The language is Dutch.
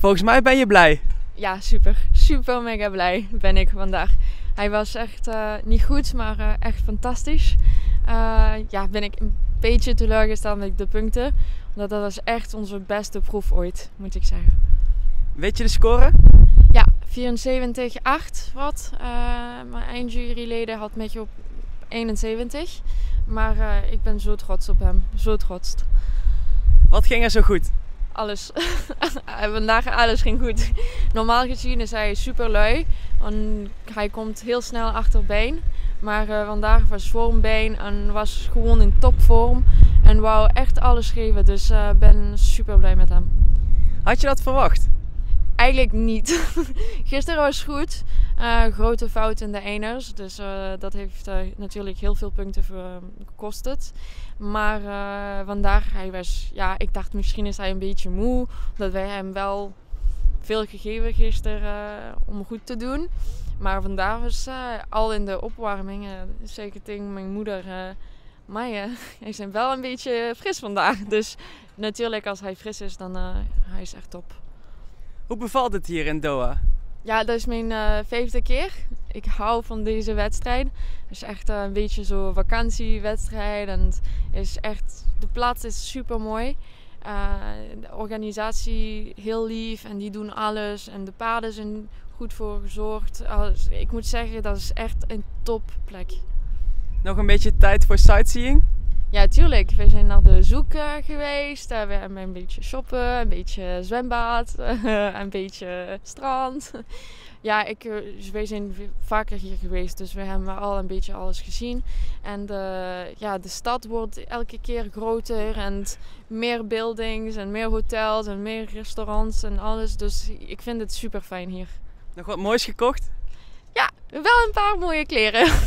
Volgens mij ben je blij. Ja, super. Super mega blij ben ik vandaag. Hij was echt uh, niet goed, maar uh, echt fantastisch. Uh, ja, ben ik een beetje teleurgesteld met de punten. Omdat dat was echt onze beste proef ooit, moet ik zeggen. Weet je de score? Ja, 74,8 wat. mijn eindjuryleden had met je op 71. Maar ik ben zo trots op hem. Zo trots. Wat ging er zo goed? Alles. Vandaag alles ging goed. Normaal gezien is hij super lui. Want hij komt heel snel achterbeen. Maar uh, vandaag was vormbeen en was gewoon in topvorm. En wou echt alles geven. Dus ik uh, ben super blij met hem. Had je dat verwacht? Eigenlijk niet. Gisteren was goed. Uh, grote fout in de eners. Dus uh, dat heeft uh, natuurlijk heel veel punten gekost. Het. Maar vandaag, hij was, ja, ik dacht misschien is hij een beetje moe. Omdat wij hem wel veel gegeven gisteren om goed te doen. Maar vandaag was al in de opwarming. zeker tegen mijn moeder. maar hij is wel een beetje fris vandaag. Dus natuurlijk als hij fris is, dan hij is echt top. Hoe bevalt het hier in Doha? Ja, dat is mijn uh, vijfde keer. Ik hou van deze wedstrijd. Het is echt uh, een beetje zo'n vakantiewedstrijd. En het is echt, de plaats is super mooi. Uh, de organisatie heel lief en die doen alles. En de paden zijn goed voor gezorgd. Ik moet zeggen, dat is echt een topplek. Nog een beetje tijd voor sightseeing? Ja, tuurlijk. We zijn naar de zoek uh, geweest. we hebben een beetje shoppen, een beetje zwembad, een beetje strand. ja, ik, uh, wij zijn vaker hier geweest, dus we hebben al een beetje alles gezien. En de, ja, de stad wordt elke keer groter en meer buildings en meer hotels en meer restaurants en alles. Dus ik vind het super fijn hier. Nog wat moois gekocht? Ja, wel een paar mooie kleren.